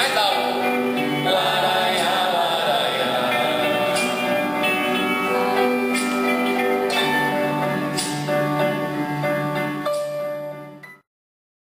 Bye.